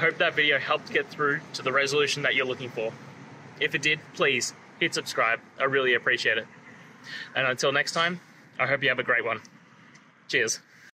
I hope that video helped get through to the resolution that you're looking for. If it did, please hit subscribe. I really appreciate it. And until next time, I hope you have a great one. Cheers.